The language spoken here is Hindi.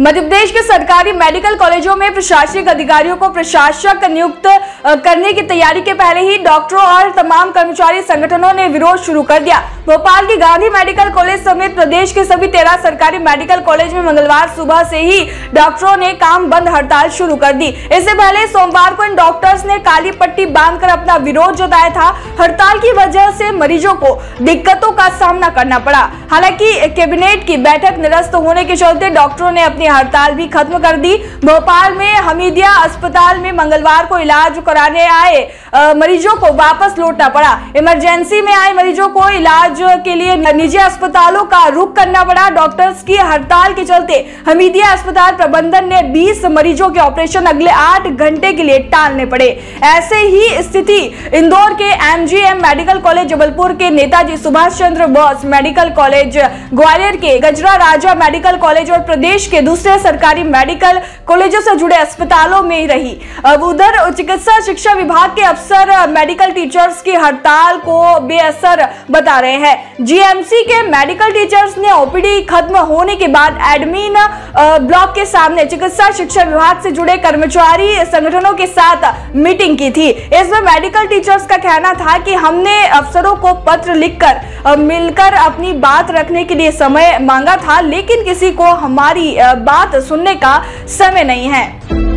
मध्य प्रदेश के सरकारी मेडिकल कॉलेजों में प्रशासनिक अधिकारियों को प्रशासक नियुक्त करने की तैयारी के पहले ही डॉक्टरों और तमाम कर्मचारी संगठनों ने विरोध शुरू कर दिया। भोपाल की गांधी मेडिकल कॉलेज समेत प्रदेश के सभी तेरह सरकारी मेडिकल कॉलेज में मंगलवार सुबह से ही डॉक्टरों ने काम बंद हड़ताल शुरू कर दी। इससे पहले सोमवार को इन डॉक्टर्स ने काली पट्टी बांधकर अपना विरोध जताया था। हड़ताल की वजह से मरीजों को दिक्कतों का सामना करना पड़ा। हालाँकि कैबिनेट की बैठक निरस्त होने के चलते डॉक्टरों ने अपनी हड़ताल भी खत्म कर दी। भोपाल में हमीदिया अस्पताल में मंगलवार को इलाज कराने आए मरीजों को वापस लौटना पड़ा। इमरजेंसी में आए मरीजों को इलाज के लिए निजी अस्पतालों का रुख करना पड़ा। डॉक्टर्स की हड़ताल के चलते हमीदिया अस्पताल प्रबंधन ने 20 मरीजों के ऑपरेशन अगले आठ घंटे के लिए टालने पड़े। ऐसे ही स्थिति इंदौर के एमजीएम मेडिकल कॉलेज जबलपुर के नेताजी सुभाष चंद्र बोस मेडिकल कॉलेज ग्वालियर के गजरा राजा मेडिकल कॉलेज और प्रदेश के दूसरे सरकारी मेडिकल कॉलेजों से जुड़े अस्पतालों में रही। उधर चिकित्सा शिक्षा विभाग के अफसर, मेडिकल टीचर्स की हड़ताल को बेअसर बता रहे हैं। जीएमसी के मेडिकल टीचर्स ने ओपीडी खत्म होने के बाद एडमिन ब्लॉक के सामने चिकित्सा शिक्षा विभाग से जुड़े कर्मचारी संगठनों के साथ मीटिंग की थी। इसमें मेडिकल टीचर्स का कहना था कि हमने अफसरों को पत्र लिखकर मिलकर अपनी बात रखने के लिए समय मांगा था, लेकिन किसी को हमारी बात सुनने का समय नहीं है।